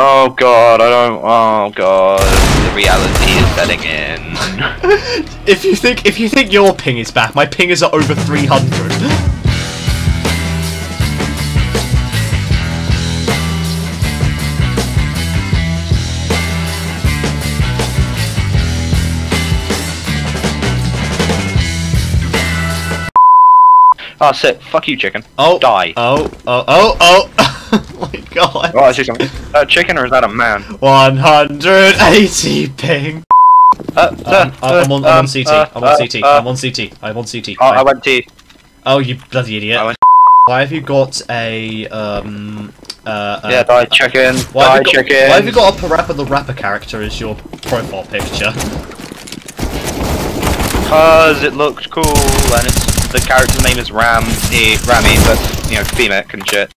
Oh god, I don't. Oh god, the reality is setting in. If you think if you think your ping is back, my ping is at over 300. Oh, ah, sick. Fuck you, chicken. Oh, Die. Oh, oh, oh, oh! Oh my god. Oh, I see something. Uh, chicken or is that a man? 180 ping. Uh, Um, uh, I'm on, um, I'm on CT. uh, I'm on CT. uh, I'm on CT. I'm on CT. Oh, I went T. Oh, you bloody idiot. I went- Why have you got a, um, uh, uh Yeah, die chicken. why Die have, you got, chicken. why have you got a Parappa the Rapper character as your profile picture? Because it looked cool and it's the character's name is Ram, eh, Rami, but you know, female and shit.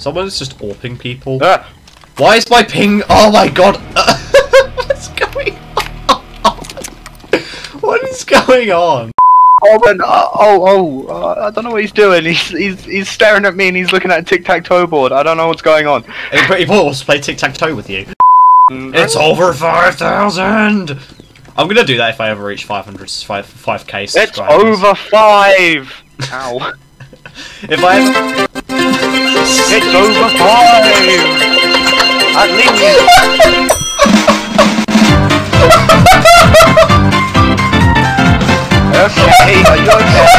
Someone is just orping people. Ah, Why is my ping? Oh my god! What's going on? What is going on? oh, man, uh, oh, oh, uh, I don't know what he's doing. He's he's he's staring at me and he's looking at a tic tac toe board. I don't know what's going on. He pretty boy wants to play tic tac toe with you. Mm, It's over five thousand. I'm gonna do that if I ever reach 500, 5, 5k It's over five. Ow. If I ever... Over five. At least. Okay, are you okay?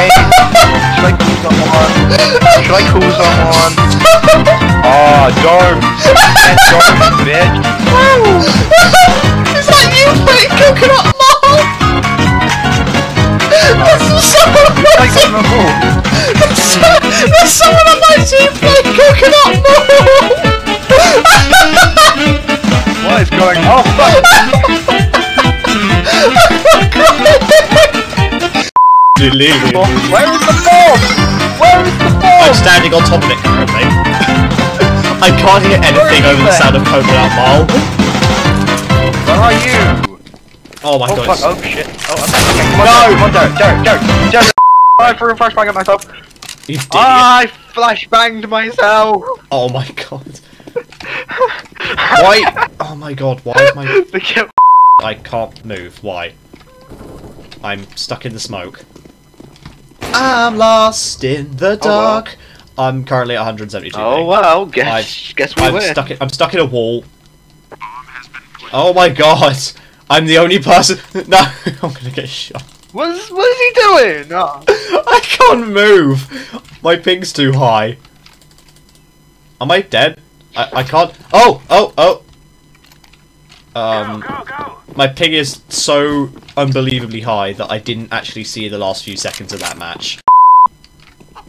What is going on? Oh, fuck. Where is the ball? Where is the ball? I'm standing on top of it currently. I can't hear anything over the sound of Coconut Mall. Where are you? Oh my Oh god. fuck, oh shit. Oh, okay, come on, no! Come on, Derek, Derek, Derek, Derek! I threw a flashbang at myself. You idiot. I flashbanged myself! Oh my god. Why? Oh my god, why is my... The kid- I can't move. Why? I'm stuck in the smoke. I'm lost in the Oh, wow. dark. I'm currently at 172. Oh well, guess, I've- guess we I'm win. stuck. In, I'm stuck in a wall. Oh my god! I'm the only person. No, I'm gonna get shot. What is, what is he doing? Oh. I can't move. My ping's too high. Am I dead? I, I can't. Oh, oh, oh. Um, my ping is so unbelievably high that I didn't actually see the last few seconds of that match. oh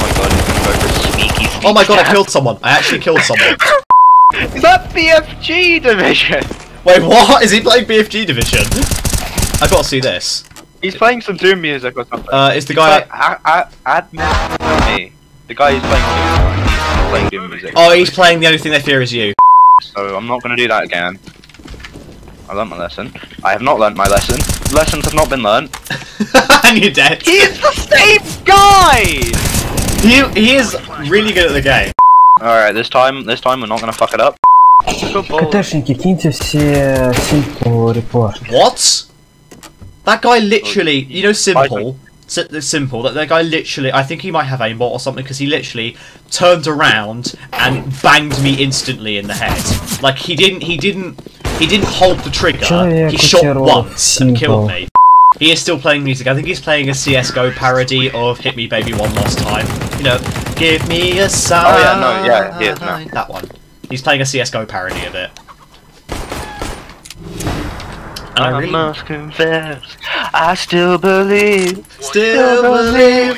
my god, he's gonna go for sneaky, sneaky Oh my god, I killed someone. I actually killed someone. Is that BFG division? Wait, what? Is he playing BFG Division? I gotta see this. He's playing some Doom music or something. Uh, it's the He's guy? like, a- a- admin me. The guy who's playing Doom, he's playing Doom music. Oh, he's playing the only thing they fear is you. So I'm not gonna do that again. I learnt my lesson. I have not learnt my lesson. Lessons have not been learnt. and you're dead. He is the same guy! He he is really good at the game. Alright, this time this time we're not gonna fuck it up. Football. КТшники, киньте все симпл репорт. What? That guy literally, you know, simple. simple that that guy literally, I think he might have aimbot or something because he literally turned around and banged me instantly in the head. Like he didn't, he didn't, he didn't hold the trigger. He shot once and killed me. He is still playing music. I think he's playing a CS:GO parody of "Hit Me, Baby, One Last Time." You know, give me a sign. Oh yeah, no, yeah, he is. That one. He's playing a CS:GO parody of it. And I I really must confess, I still believe. still believe.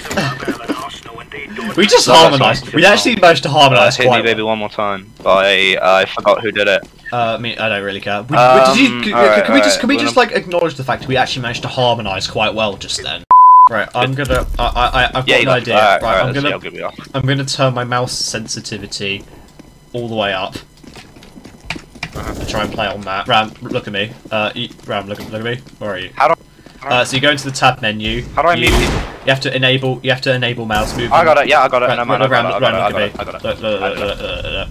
we just Love that harmonised. We actually managed to Uh, harmonise hit me, baby, well. one more time. But I, I forgot who did it. Uh, I mean, I don't really care. We, Um, did you, can, alright, can we just alright, can we well, just like acknowledge the fact we actually managed to harmonise quite well just then? Right, I'm gonna. I, I, I- I've got Yeah, an idea. Alright, right, alright, I'm gonna. how good we are. I'm gonna turn my mouse sensitivity all the way up. And try and play on that. Ram, look at me. Uh, Ram, look, at- look at me. Where are you? How do Uh, so you go into the tab menu. How do I you, mute people? You have to enable. You have to enable mouse movement. I got it. Yeah, I got it. Got No, man, I got. I got it. I got it. I got it. Look, look, look, look, look, look.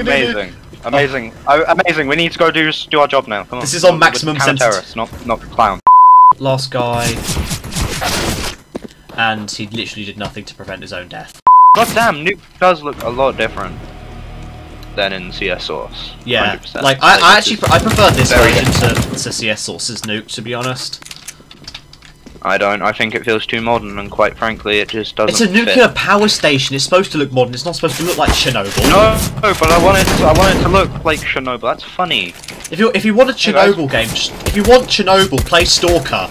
Amazing. Amazing. Oh, amazing. We need to go do do our job now. Come on. This is on maximum counter-terrorists, not not clown. Last guy. And he literally did nothing to prevent his own death. God damn, Nuke does look a lot different than in CS Source. Yeah, 100%. like I, I actually pre- I prefer this version to, to CS Source's nuke to be honest. I don't. I think it feels too modern, and quite frankly, it just doesn't. It's a fit. nuclear power station. It's supposed to look modern. It's not supposed to look like Chernobyl. No, no but I want it. To, I want it to look like Chernobyl. That's funny. If you if you want a Hey. Chernobyl game, if you want Chernobyl, play Stalker.